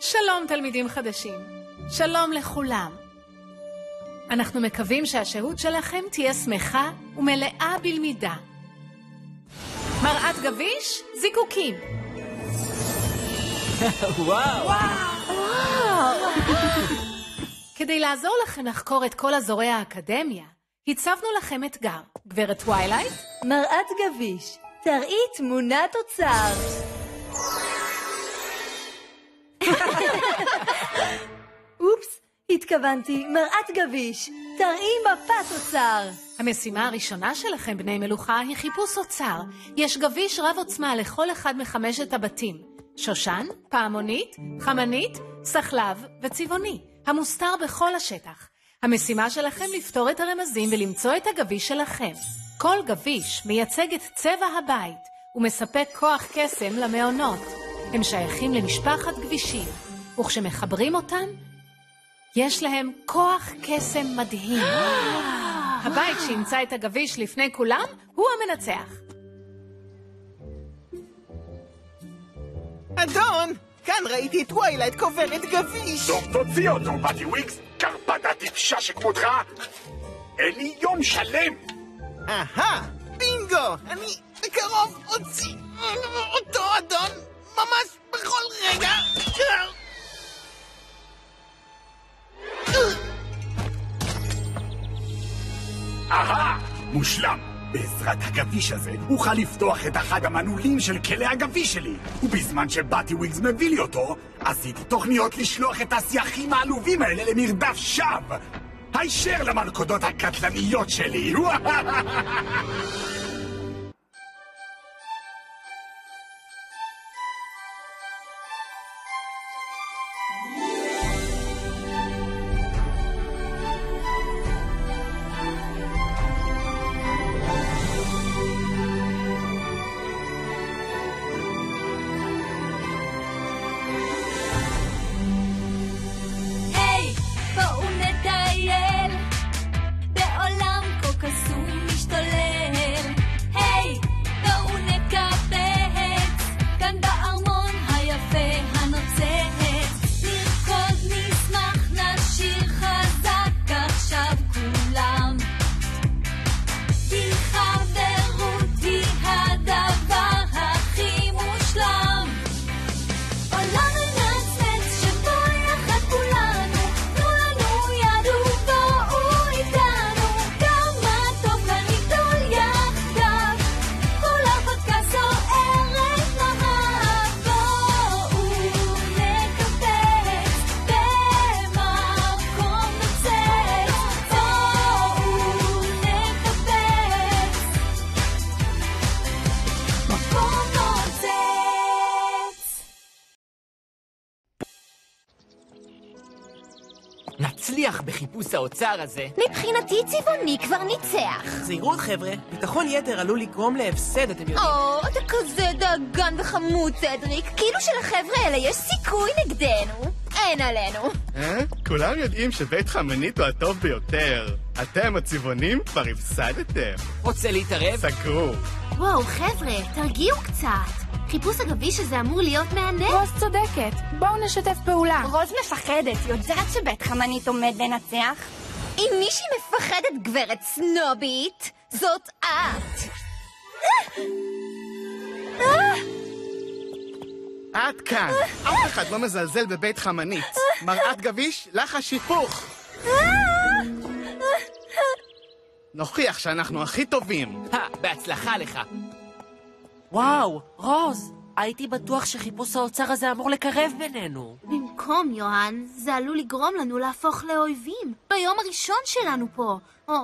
שלום תלמידים חדשים. שלום לכולם. אנחנו מקווים שהשהות שלכם תהיה שמחה ומלאה בלמידה. מראת גביש, זיקוקים. וואו! כדי לעזור לכם לחקור את כל אזורי האקדמיה, הצבנו לכם אתגר. גברת טווילייט, מראת גביש, תראי תמונת אוצר. התכוונתי, מראת גביש, תראי מפת אוצר. המשימה הראשונה שלכם, בני מלוכה, היא חיפוש אוצר. יש גביש רב עוצמה לכל אחד מחמשת הבתים. שושן, פעמונית, חמנית, סחלב וצבעוני, המוסתר בכל השטח. המשימה שלכם לפתור את הרמזים ולמצוא את הגביש שלכם. כל גביש מייצג את צבע הבית ומספק כוח קסם למעונות. הם שייכים למשפחת גבישים, וכשמחברים אותם, יש להם כוח קסם מדהים. הבית שימצא את הגביש לפני כולם הוא המנצח. אדון, כאן ראיתי את טווילייט קוברת גביש. טוב, תוציא אותו, באטי וויקס, קרפדה טיפשה שכמותך. אין לי יום שלם. אהה, בינגו! אני בקרוב אוציא אותו, אדון, ממש בכל רגע. מושלם. בעזרת הגביש הזה אוכל לפתוח את אחד המנעולים של כלא הגביש שלי. ובזמן שבאטי וויגס מביא לי אותו, עשיתי תוכניות לשלוח את הסייחים העלובים האלה למרדף שווא. הישר למלכודות הקטלניות שלי. בחיפוש האוצר הזה. מבחינתי צבעוני כבר ניצח. זהירות חבר'ה, ביטחון יתר עלול לגרום להפסד, אתם יודעים. או, אתה כזה דאגן וחמוד, סדריק. כאילו שלחבר'ה האלה יש סיכוי נגדנו. אין עלינו. אה? כולם יודעים שבית חמנית הוא הטוב ביותר. אתם הצבעונים כבר הפסדתם. רוצה להתערב? סגרו. וואו, חבר'ה, תרגיעו קצת. חיפוש הגביש הזה אמור להיות מהנה. רוז צודקת, בואו נשתף פעולה. רוז מפחדת, יודעת שבית חמנית עומד לנצח? אם מישהי מפחדת, גברת סנובית, זאת את. עד כאן. אף אחד לא מזלזל בבית חמנית. מראת גביש, לך השיפוך. נוכיח שאנחנו הכי טובים. הא, בהצלחה לך. וואו, רוז, הייתי בטוח שחיפוש האוצר הזה אמור לקרב בינינו. במקום, יוהן, זה עלול לגרום לנו להפוך לאויבים. ביום הראשון שלנו פה. או,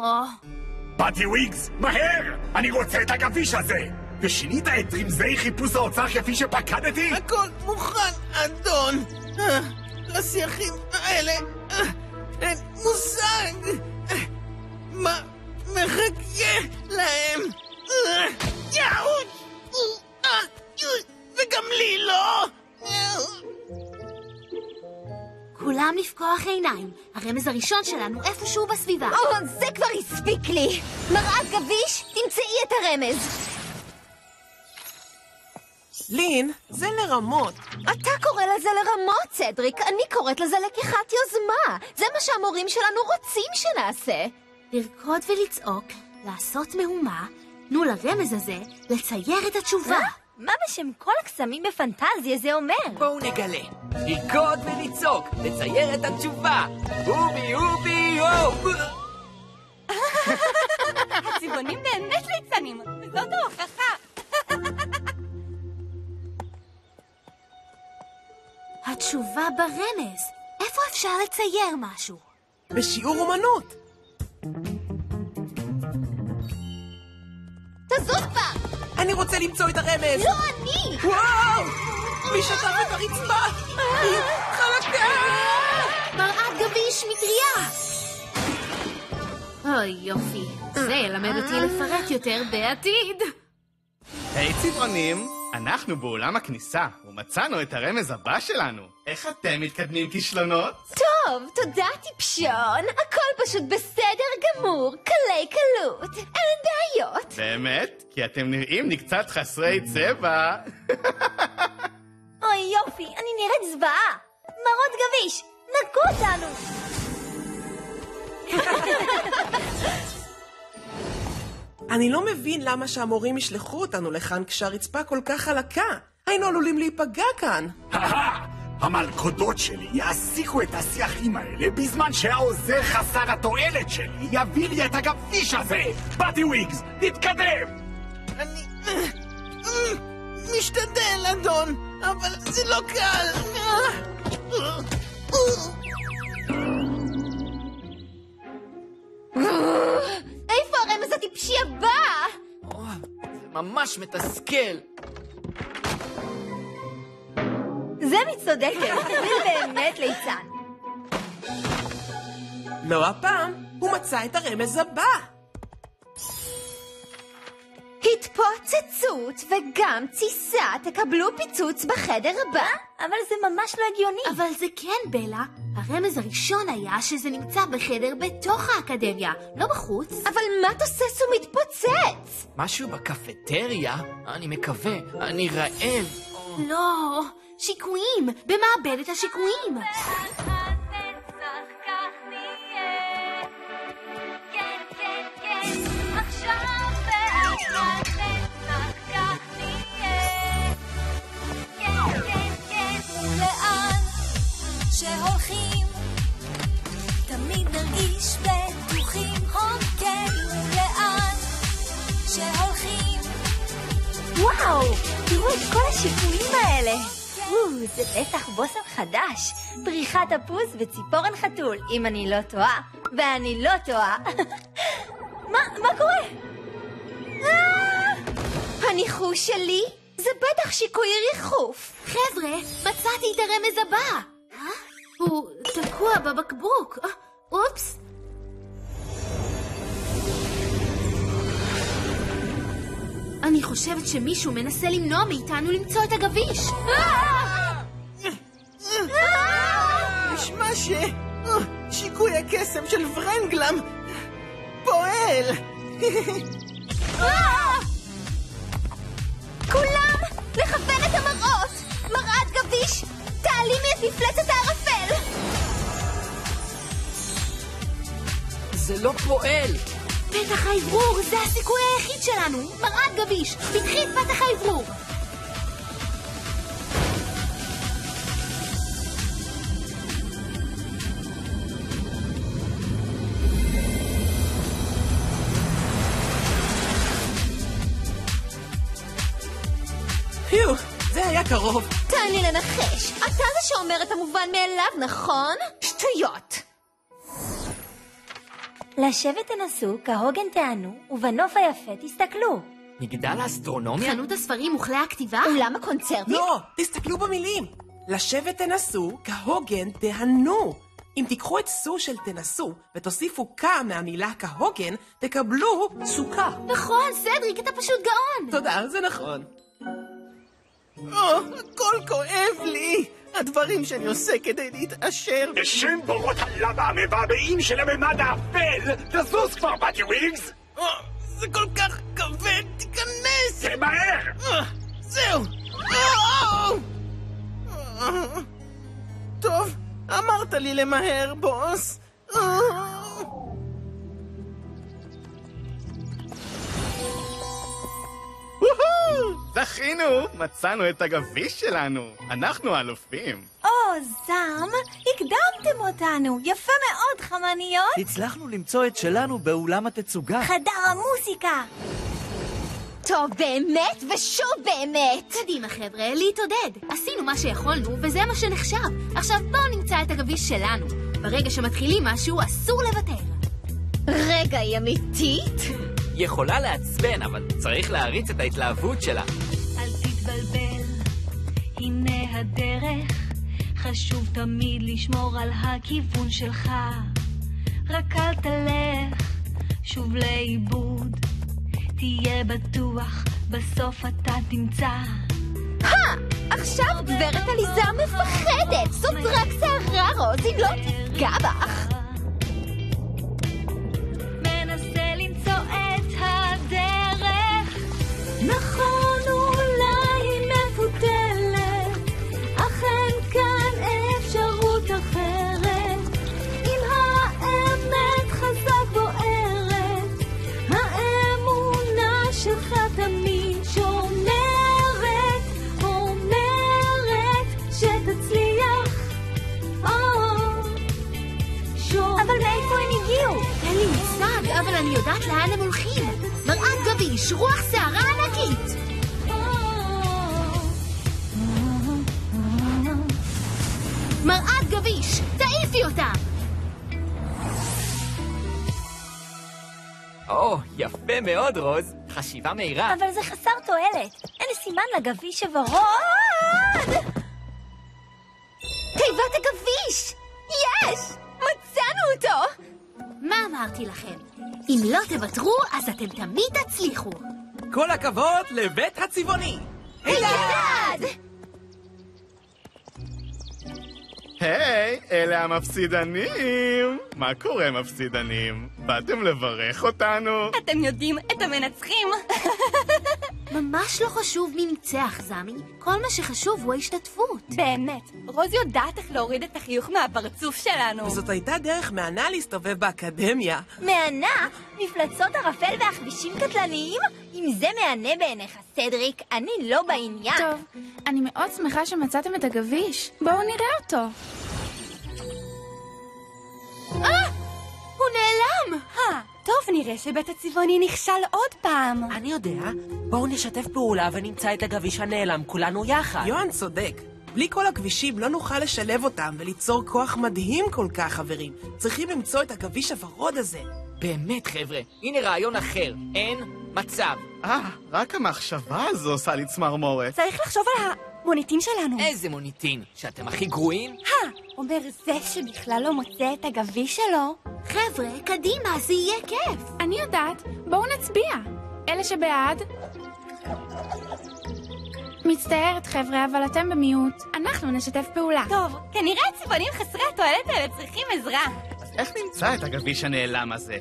באטי וויגס, מהר! אני רוצה את הגביש הזה! ושינית את רמזי חיפוש האוצר כפי שפקדתי? הכל מוכן, אדון. אה, לשיחים האלה אה, אין מושג. אה, מה מחכה להם? יאוש! וגם לי לא! כולם לפקוח עיניים. הרמז הראשון שלנו איפשהו בסביבה. או, זה כבר הספיק לי. מראת גביש, תמצאי את הרמז. לין, זה לרמות. אתה קורא לזה לרמות, צדריק, אני קוראת לזה לקיחת יוזמה. זה מה שהמורים שלנו רוצים שנעשה. לרקוד ולצעוק, לעשות מהומה, תנו לרמז הזה לצייר את התשובה. מה בשם כל הקסמים בפנטזיה זה אומר? בואו נגלה. לרקוד ולצעוק, לצייר את התשובה. אובי אובי אוב! הצבעונים באמת ליצנים, וזאת ההוכחה. התשובה ברמז. איפה אפשר לצייר משהו? בשיעור אומנות. תזוז כבר! אני רוצה למצוא את הרמז. לא אני! וואו! מי שטף את הרצפה? חלקה! מראת גביש מטריה! אוי יופי, זה ילמד אותי לפרט יותר בעתיד. היי צבעונים, אנחנו באולם הכניסה, ומצאנו את הרמז הבא שלנו. איך אתם מתקדמים כישלונות? טוב, תודה טיפשון, הכל פשוט בסדר גמור, קלי קלות, אין בעיות. באמת? כי אתם נראים לי קצת חסרי צבע. אוי יופי, אני נראית זוועה! מרות גביש, נקו אותנו! אני לא מבין למה שהמורים ישלחו אותנו לכאן כשהרצפה כל כך חלקה. היינו עלולים להיפגע כאן. המלכודות שלי יעסיקו את השיחים האלה בזמן שהעוזר חסר התועלת שלי יביא לי את הגביש הזה! באטי וויגס, תתקדם! אני... משתדל, אדון, אבל זה לא קל. איפה הרמז הטיפשי הבא? זה ממש מתסכל. זה מצודקת, זה באמת ליצן. לא הפעם, הוא מצא את הרמז הבא. התפוצצות וגם תסיסה תקבלו פיצוץ בחדר הבא. אבל זה ממש לא הגיוני. אבל זה כן, בלה. הרמז הראשון היה שזה נמצא בחדר בתוך האקדמיה, לא בחוץ. אבל מה תוסס ומתפוצץ? משהו בקפטריה? אני מקווה, אני רעב. לא, שיקויים, במעבדת השיקויים. שהולכים, תראו את כל השיקויים האלה. וואו, זה בטח בושם חדש. פריחת תפוס וציפורן חתול, אם אני לא טועה. ואני לא טועה. מה, מה קורה? הניחוש שלי? זה בטח שיקוי ריחוף. חבר'ה, מצאתי את הרמז הבא. אה? הוא תקוע בבקבוק. אה, אופס. אני חושבת שמישהו מנסה למנוע מאיתנו למצוא את הגביש. נשמע ש... שיקוי הקסם של ורנגלם פועל. כולם, לכוון את המראות! מראת גביש, תעלימי את מפלצת הערפל! זה לא פועל! פתח האוורור, זה הסיכוי היחיד שלנו! מראת גביש, פתחי את פתח האוורור! פיו, זה היה קרוב. תן לי לנחש, אתה זה שאומר את המובן מאליו, נכון? שטויות! לשבת תנסו, כהוגן תהנו, ובנוף היפה תסתכלו. מגדל האסטרונומיה? חנות הספרים וכלי הכתיבה? אולם הקונצרטים? לא, תסתכלו במילים. לשבת תנסו, כהוגן תהנו. אם תיקחו את סו של תנסו ותוסיפו ק מהמילה כהוגן, תקבלו סוכה. נכון, סדריק, אתה פשוט גאון! תודה, זה נכון. אה, הכל כואב לי! הדברים שאני עושה כדי להתעשר... בשם בורות הלבה המבעבעים של הממד האפל! תזוז כבר, באטי וויגס! אה, זה כל כך כבד, תיכנס! תמהר! אה, זהו! טוב, אמרת לי למהר, בוס. זכינו! מצאנו את הגביש שלנו! אנחנו אלופים! או, זעם, הקדמתם אותנו. יפה מאוד, חמניות. הצלחנו למצוא את שלנו באולם התצוגה. חדר המוסיקה. טוב, באמת ושוב באמת! קדימה, חבר'ה, להתעודד. עשינו מה שיכולנו, וזה מה שנחשב. עכשיו בואו נמצא את הגביש שלנו. ברגע שמתחילים משהו, אסור לוותר. רגע, היא אמיתית? יכולה לעצבן, אבל צריך להריץ את ההתלהבות שלה. אל תתבלבל, הנה הדרך. חשוב תמיד לשמור על הכיוון שלך. רק אל תלך שוב לאיבוד. תהיה בטוח, בסוף אתה תמצא. הא! עכשיו גברת עליזה מפחדת! זאת רק שערה, רוז, אם לא תפגע בך. אבל אני יודעת לאן הם הולכים. מראת גביש, רוח שערה ענקית! מראת גביש, תעיפי אותה! או, יפה מאוד, רוז. חשיבה מהירה. אבל זה חסר תועלת. אין סימן לגביש הוורוד! תיבת הגביש! יש! מצאנו אותו! מה אמרתי לכם? אם לא תוותרו, אז אתם תמיד תצליחו. כל הכבוד לבית הצבעוני! היד! היי, אלה המפסידנים! מה קורה, מפסידנים? באתם לברך אותנו? אתם יודעים את המנצחים. ממש לא חשוב מי ניצח, זמי. כל מה שחשוב הוא ההשתתפות. באמת, רוז יודעת איך להוריד את החיוך מהפרצוף שלנו. וזאת הייתה דרך מהנה להסתובב באקדמיה. מהנה? מפלצות ערפל והכבישים קטלניים? אם זה מהנה בעיניך, סדריק, אני לא בעניין. טוב, אני מאוד שמחה שמצאתם את הגביש. בואו נראה אותו. אה! הוא נעלם! אה, טוב, נראה שבית הצבעוני נכשל עוד פעם. אני יודע, בואו נשתף פעולה ונמצא את הגביש הנעלם כולנו יחד. יוהן צודק. בלי כל הכבישים לא נוכל לשלב אותם וליצור כוח מדהים כל כך, חברים. צריכים למצוא את הגביש הוורוד הזה. באמת, חבר'ה, הנה רעיון אחר. אין מצב. אה, רק המחשבה הזו עושה לי צמרמורת. צריך לחשוב על המוניטין שלנו. איזה מוניטין? שאתם הכי גרועים? אה, אומר זה שבכלל לא מוצא את הגביש שלו. חבר'ה, קדימה, זה יהיה כיף. אני יודעת, בואו נצביע. אלה שבעד... מצטערת, חבר'ה, אבל אתם במיעוט. אנחנו נשתף פעולה. טוב, כנראה הצבעונים חסרי התועלת האלה צריכים עזרה. אז איך נמצא את הגביש הנעלם הזה?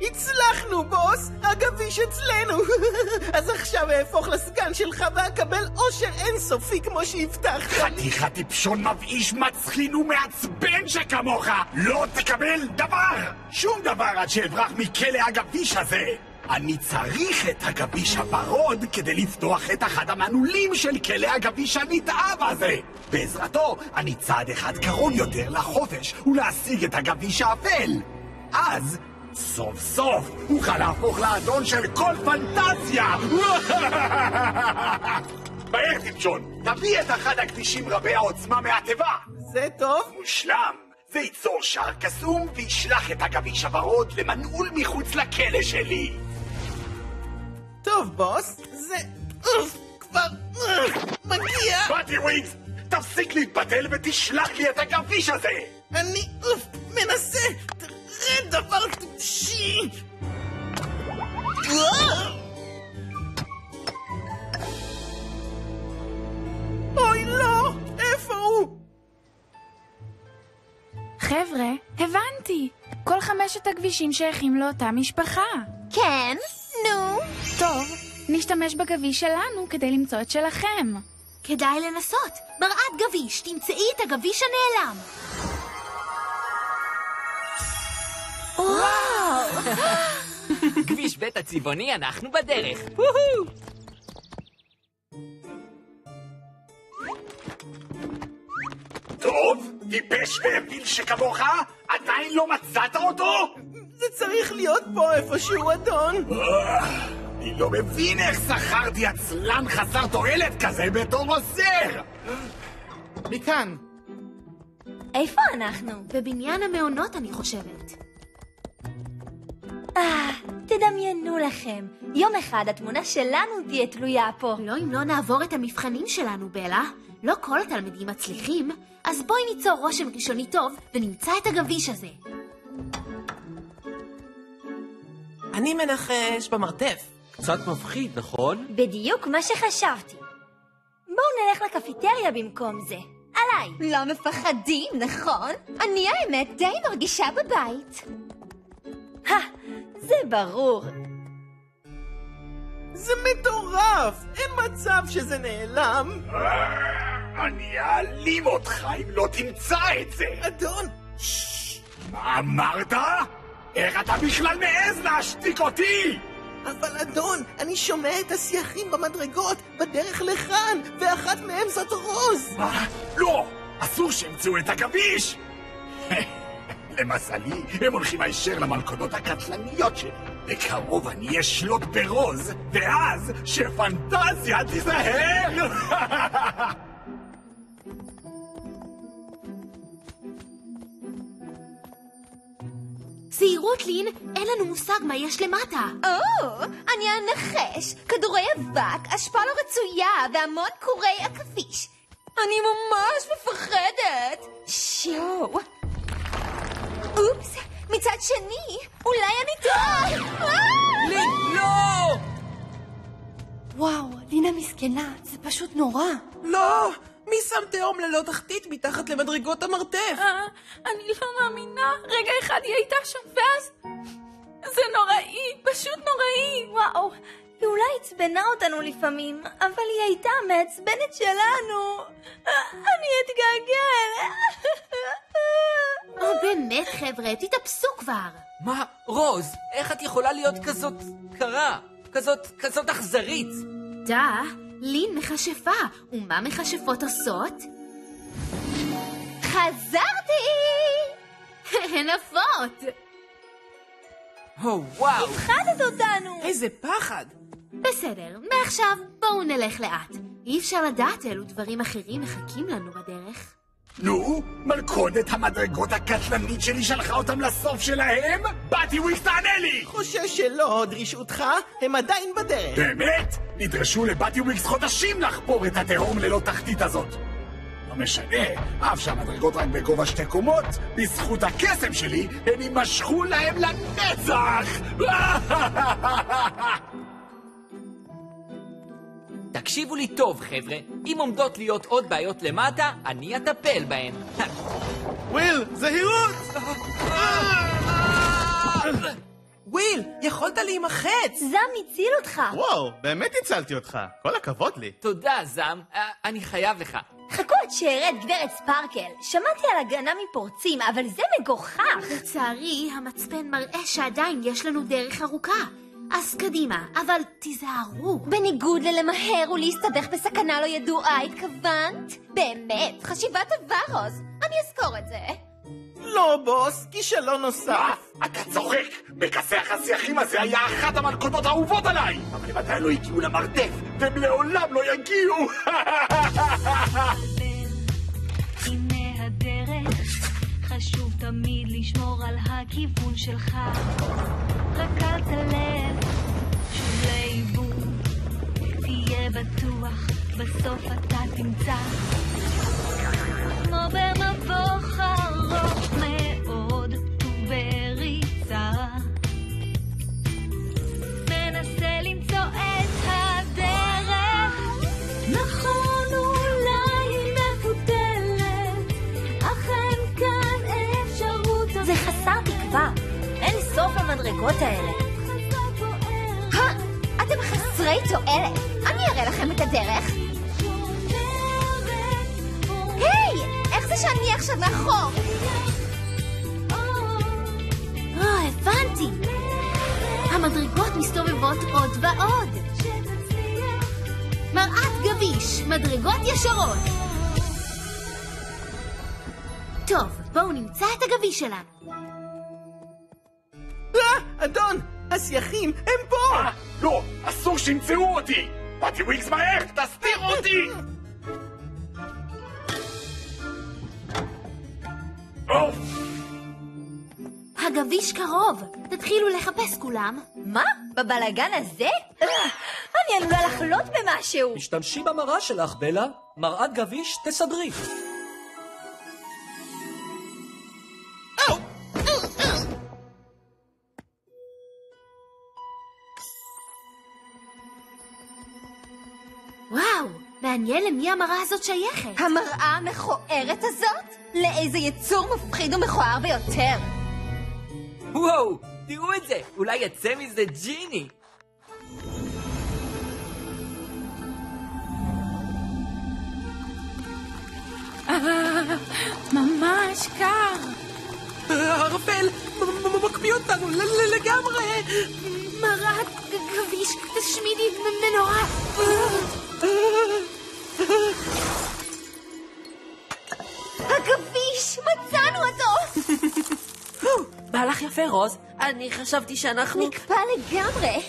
הצלחנו, בוס! הגביש אצלנו! אז עכשיו אהפוך לסגן שלך ואקבל אושר אינסופי כמו שהבטחת. חתיכת טיפשון מבאיש, מצחין ומעצבן שכמוך! לא תקבל דבר! שום דבר עד שאברח מכלא הגביש הזה! אני צריך את הגביש הוורוד כדי לפתוח את אחד המנעולים של כלא הגביש הנתעב הזה! בעזרתו אני צעד אחד קרוב יותר לחופש ולהשיג את הגביש האפל! אז סוף סוף אוכל להפוך לאדון של כל פנטזיה! מהר טיפשון, תביא את אחד הכבישים רבי העוצמה מהתיבה! זה טוב? מושלם! זה ייצור שער קסום וישלח את הגביש הוורוד למנעול מחוץ לכלא שלי! טוב, בוס, זה... אוף, כבר... מגיע! באטי וויגס! תפסיק להתבטל ותשלח לי את הגביש הזה! אני... אוף, מנסה! תראה דבר טיפשי! אוי, לא! איפה הוא? חבר'ה, הבנתי. כל חמשת הגבישים שייכים לאותה משפחה. כן? נו? טוב, נשתמש בגביש שלנו כדי למצוא את שלכם. כדאי לנסות. מראת גביש, תמצאי את הגביש הנעלם. כביש בית הצבעוני, אנחנו בדרך. וואו! טוב, טיפש ואוויל שכמוך, עדיין לא מצאת אותו? זה צריך להיות פה איפשהו, אדון. אה, אני לא מבין איך שכרתי עצלן חסר תועלת כזה בתור עוזר! מכאן. איפה אנחנו? בבניין המעונות, אני חושבת. אה, תדמיינו לכם, יום אחד התמונה שלנו תהיה תלויה פה. לא אם לא נעבור את המבחנים שלנו, בלה. לא כל התלמידים מצליחים, אז בואי ניצור רושם ראשוני טוב ונמצא את הגביש הזה. אני מנחש במרתף. קצת מפחיד, נכון? בדיוק מה שחשבתי. בואו נלך לקפיטריה במקום זה. עליי. לא מפחדים, נכון? אני האמת די מרגישה בבית. הא, זה ברור. זה מטורף! אין מצב שזה נעלם. אני אעלים אותך אם לא תמצא את זה! אדון! מה אמרת? איך אתה בכלל מעז להשתיק אותי? אבל אדון, אני שומע את השיחים במדרגות בדרך לכאן, ואחת מהם זאת רוז! מה? לא! אסור שימצאו את הגביש! למזלי, הם הולכים הישר למלכודות הקטלניות שלי. בקרוב אני אשלוט ברוז, ואז שפנטזיה תיזהר! זהירות, לין, אין לנו מושג מה יש למטה. או, אני אנחש. כדורי אבק, אשפה לא רצויה והמון קורי עכביש. אני ממש מפחדת. שואו. מצד שני, אולי אני טועה. לין, לא! וואו, לינה מסכנה, זה פשוט נורא. לא! מי שם תהום ללא תחתית מתחת למדרגות המרתף? אה, אני לא מאמינה. רגע אחד היא הייתה שם, ואז... זה נוראי, פשוט נוראי. וואו, היא אולי עצבנה אותנו לפעמים, אבל היא הייתה המעצבנת שלנו. אני אתגעגע אליה. או באמת, חבר'ה, תתאפסו כבר. מה, רוז, איך את יכולה להיות כזאת קרה? כזאת, כזאת אכזרית? דה, לין מכשפה. ומה מכשפות עושות? חזרתי! הן עפות. או, וואו. הפחדת אותנו! איזה פחד! בסדר, מעכשיו בואו נלך לאט. אי אפשר לדעת אילו דברים אחרים מחכים לנו בדרך. נו, מלכודת המדרגות הקטלנית שלי שלחה אותם לסוף שלהם? באתי וויקס תענה לי! חושש שלא עוד רשעותך, הם עדיין בדרך. באמת? נדרשו לבאתי וויקס חודשים לחפור את התהום ללא תחתית הזאת. לא משנה, אף שהמדרגות רק בגובה שתי קומות, בזכות הקסם שלי, הם יימשכו להם לנצח! תקשיבו לי טוב, חבר'ה. אם עומדות להיות עוד בעיות למטה, אני אטפל בהן. וויל, זהירות! וויל, יכולת להימחץ! זם הציל אותך! וואו, באמת הצלתי אותך. כל הכבוד לי. תודה, זם. אה, אני חייב לך. חכו עד שארד גברת ספרקל. שמעתי על הגנה מפורצים, אבל זה מגוחך! לצערי, המצפן מראה שעדיין יש לנו דרך ארוכה. אז קדימה, אבל תיזהרו. בניגוד ללמהר ולהסתבך בסכנה לא ידועה, התכוונת? באמת, חשיבה טובה, רוז. אני אזכור את זה. לא, בוס, כישלון נוסף. אתה צוחק! מכסח השיחים הזה היה אחת המלכודות האהובות עליי! אבל הם עדיין לא הגיעו למרתף, והם לעולם לא יגיעו! חשוב תמיד לשמור על הכיוון שלך. רק אל תלך בטוח, בסוף אתה תמצא. כמו במבוך ארוך מאוד ובריצה. מנסה למצוא את הדרך. נכון, סוף למדרגות האלה. הא, אתם חסרי תועלת. אראה לכם את הדרך. רוצה שאני אהיה עכשיו מאחור? אה, הבנתי. המדרגות מסתובבות עוד ועוד. מראת גביש, מדרגות ישרות. טוב, בואו נמצא את הגביש שלנו. אה, אדון, הסייחים הם פה! לא, אסור שימצאו אותי! באתי וויקס מהר, תסתירו אותי! אוף! הגביש קרוב. תתחילו לחפש כולם. מה? בבלגן הזה? אני עלולה לחלות במשהו. משתמשי במראה שלך, בלה. מראת גביש, תסדרי. וואו, מעניין למי המראה הזאת שייכת. המראה המכוערת הזאת? לאיזה יצור מפחיד ומכוער ביותר. וואו, תראו את זה! אולי יצא מזה ג'יני! אה, ממש קר. הערפל מקפיא אותנו לגמרי! מראת גביש, תשמידי מנורה. הגביש! מצאנו אותו! בא לך יפה, רוז. אני חשבתי שאנחנו... נקפא לגמרי.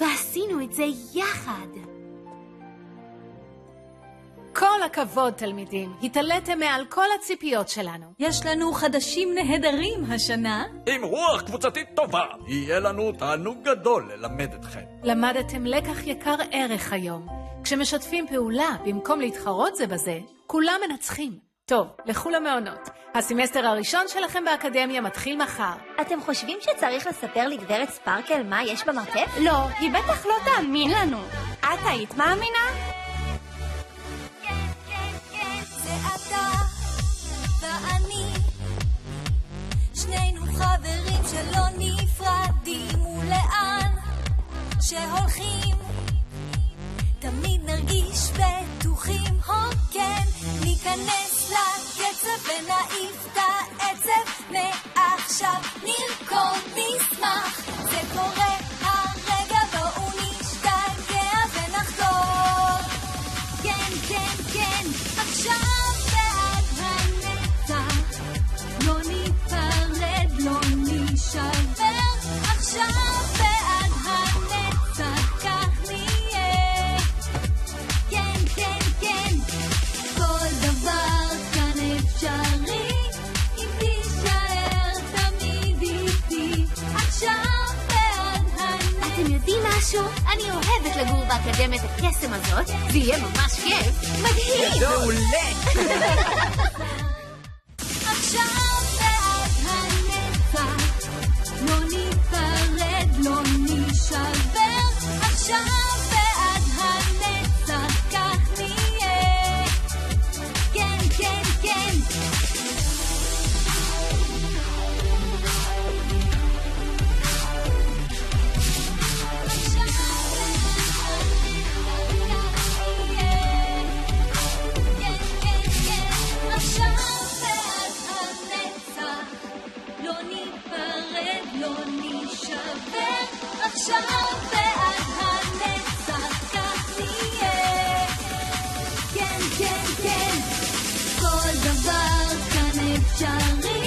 ועשינו את זה יחד. הכבוד, תלמידים. התעליתם מעל כל הציפיות שלנו. יש לנו חדשים נהדרים השנה. עם רוח קבוצתית טובה, יהיה לנו תענוג גדול ללמד אתכם. למדתם לקח יקר ערך היום. כשמשתפים פעולה במקום להתחרות זה בזה, כולם מנצחים. טוב, לכו למעונות. הסמסטר הראשון שלכם באקדמיה מתחיל מחר. אתם חושבים שצריך לספר לגברת ספרקל מה יש במרתף? לא, היא בטח לא תאמין לנו. את היית מאמינה? שהולכים. תמיד נרגיש בטוחים, הו כן ניכנס לגור באקדמיית הקסם הזאת, זה יהיה ממש כיף. מדהים! מעולה! עכשיו עכשיו ועד הנצח כך נהיה. כן, כן, כן, כל דבר כאן אפשרי.